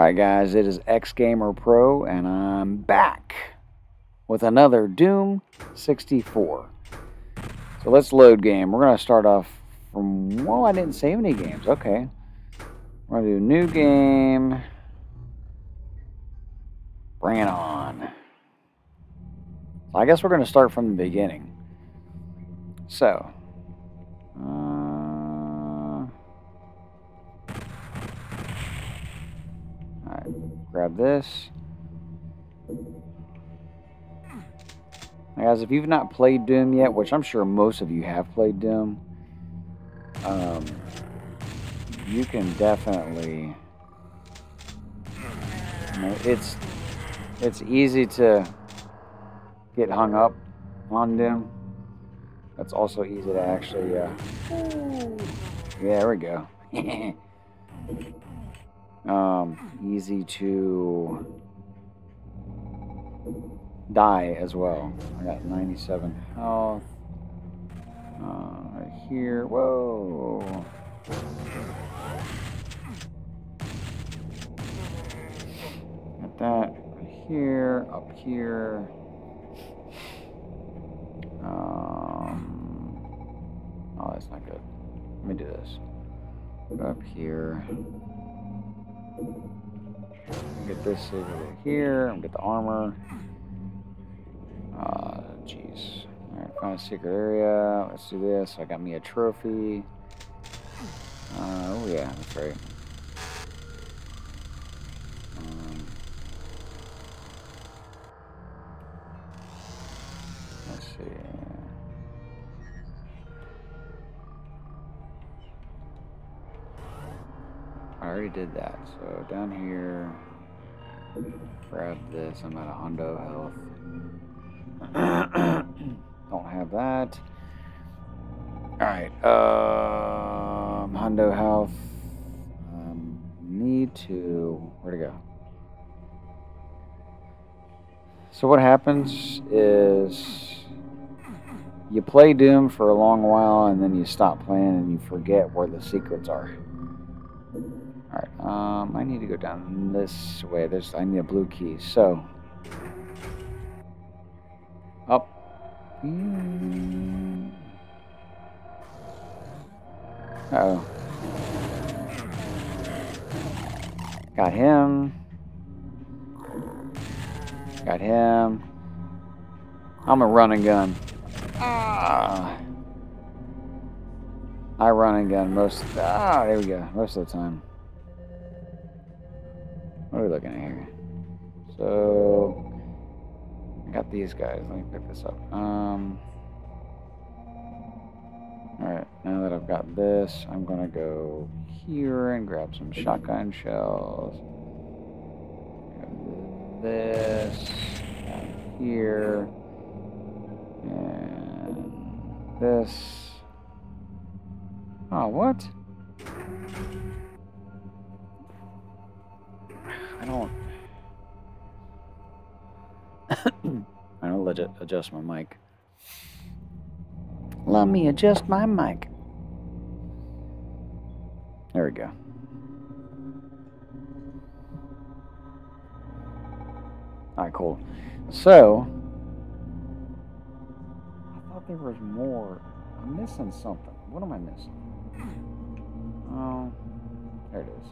Alright guys, it is X Gamer Pro and I'm back with another Doom 64. So let's load game. We're going to start off from, well I didn't save any games, okay. We're going to do new game. Bring it on. I guess we're going to start from the beginning. So, grab this. Now guys, if you've not played Doom yet, which I'm sure most of you have played Doom, um, you can definitely, you know, it's, it's easy to get hung up on Doom. That's also easy to actually, uh, yeah, there we go. um, easy to die as well. I got 97 health. Uh, right here. Whoa. Got that right here, up here. Um, oh, that's not good. Let me do this. Up here. Get this over here. I'm Get the armor. Ah, jeez. Alright, find a secret area. Let's do this. I got me a trophy. Uh, oh yeah, that's right. Already did that. So down here, grab this. I'm at a hundo health. Don't have that. Alright, um, hundo health. Um, need to, where to go? So what happens is you play Doom for a long while and then you stop playing and you forget where the secrets are. Alright, um, I need to go down this way. There's, I need a blue key. So, up. Mm. Oh. Got him. Got him. I'm a run and gun. Ah. I run and gun most. Ah, there we go. Most of the time. What are we looking at here? So, I got these guys. Let me pick this up. Um, Alright, now that I've got this, I'm going to go here and grab some shotgun shells. This, here, and this. Oh, what? I don't. I don't let it adjust my mic. Let me adjust my mic. There we go. Alright, cool. So, I thought there was more. I'm missing something. What am I missing? Oh, there it is.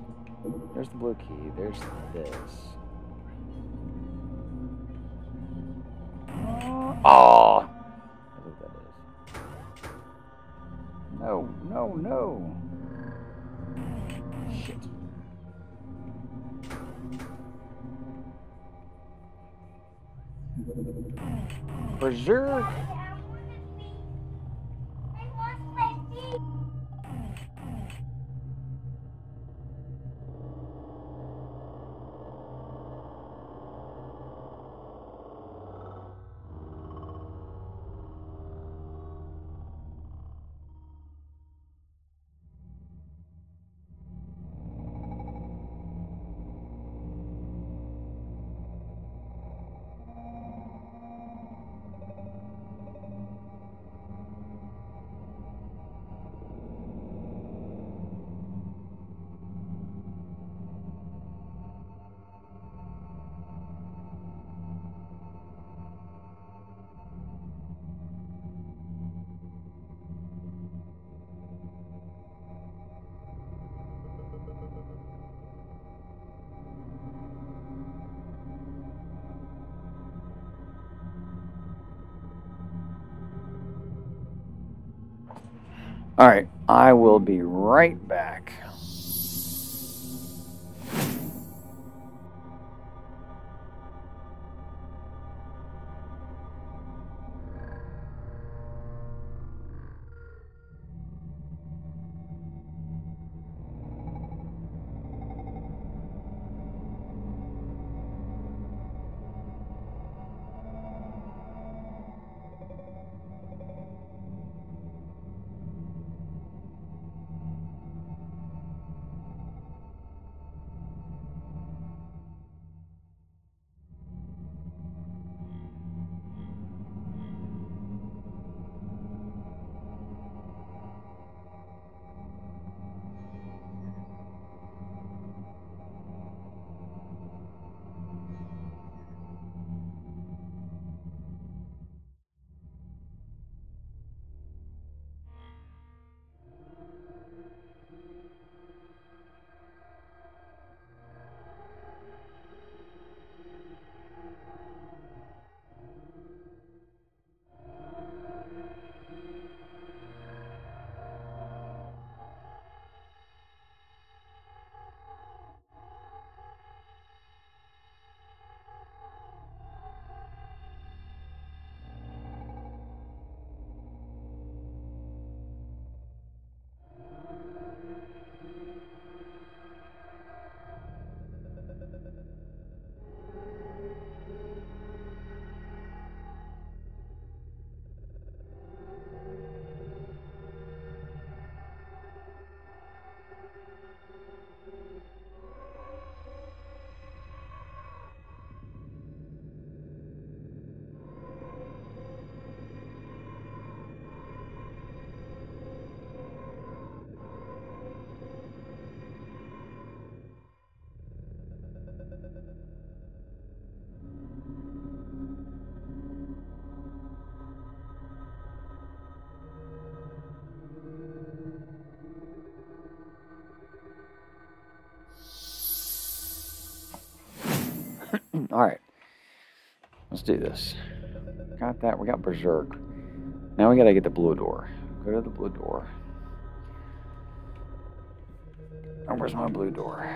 There's the blue key. There's this. Oh! I think that is. No, no, no. Shit. Berserk! Alright, I will be right All right. Let's do this. Got that. We got Berserk. Now we got to get the blue door. Go to the blue door. Oh, where's my blue door?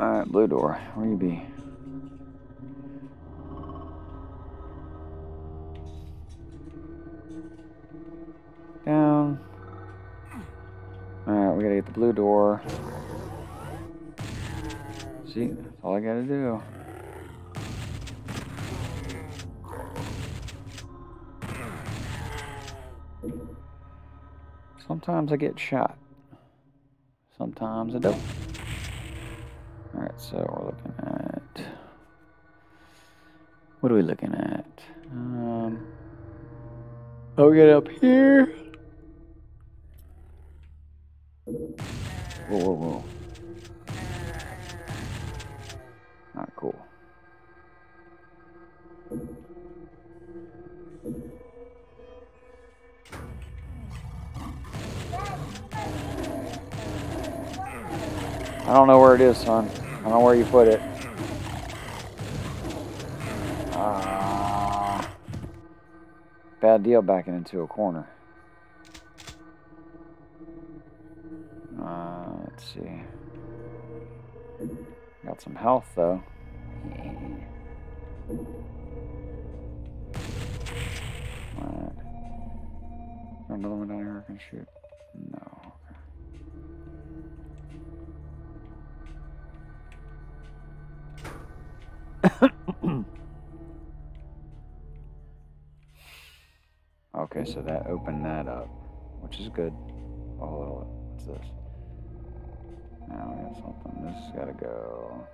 Alright, blue door. Where you be? Get the blue door. See, that's all I gotta do. Sometimes I get shot. Sometimes I don't. Alright, so we're looking at... What are we looking at? Um, oh, we get up here. I don't know where it is, son. I don't know where you put it. Uh, bad deal backing into a corner. Uh, let's see. Got some health, though. Okay, so that opened that up, which is good. Oh, what's this? Now we got something. This has got to go.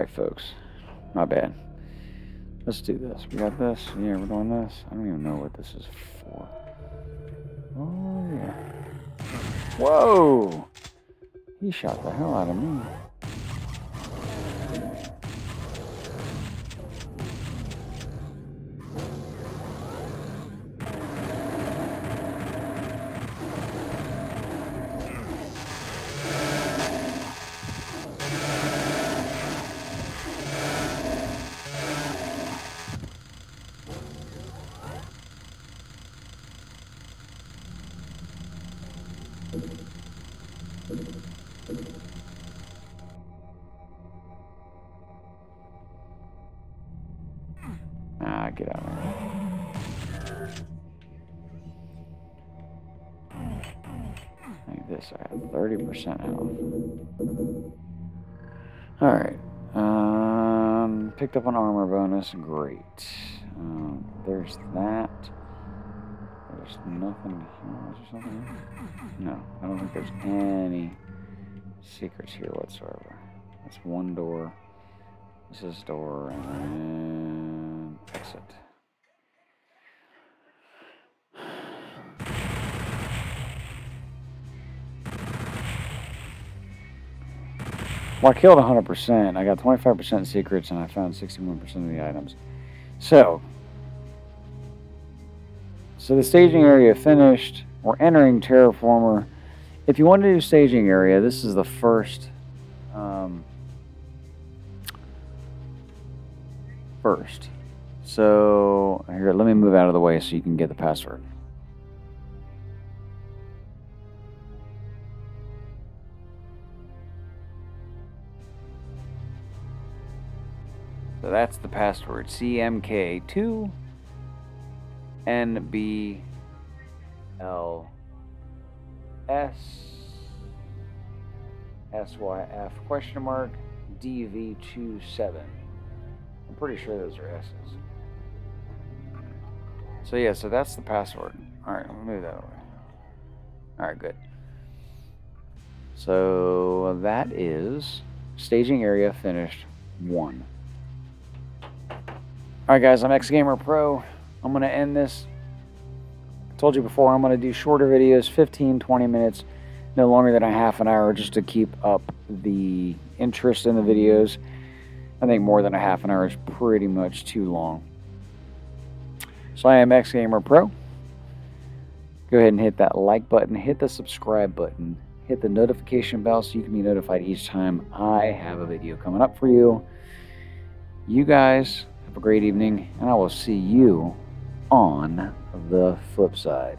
Alright, folks. My bad. Let's do this. We got this. Yeah, we're doing this. I don't even know what this is for. Oh, yeah. Whoa! He shot the hell out of me. Ah, get out of. Like this, I have 30% health. Alright. Um, picked up an armor bonus. Great. Um, there's that. There's nothing here. Is there something here? No, I don't think there's any secrets here whatsoever. That's one door. This is door and Well, I killed 100%. I got 25% secrets and I found 61% of the items. So, so the staging area finished. We're entering Terraformer. If you want to do staging area, this is the first um, first. So here, let me move out of the way so you can get the password. So that's the password CMK2 NBLS SYF question mark DV27. I'm pretty sure those are S's. So yeah, so that's the password. Alright, let me move that over. Alright, good. So that is staging area finished one. Alright guys, I'm XGamer Pro. I'm going to end this. I told you before, I'm going to do shorter videos, 15, 20 minutes, no longer than a half an hour, just to keep up the interest in the videos. I think more than a half an hour is pretty much too long. So I am XGamer Pro. Go ahead and hit that like button, hit the subscribe button, hit the notification bell so you can be notified each time I have a video coming up for you. You guys have a great evening, and I will see you on the flip side.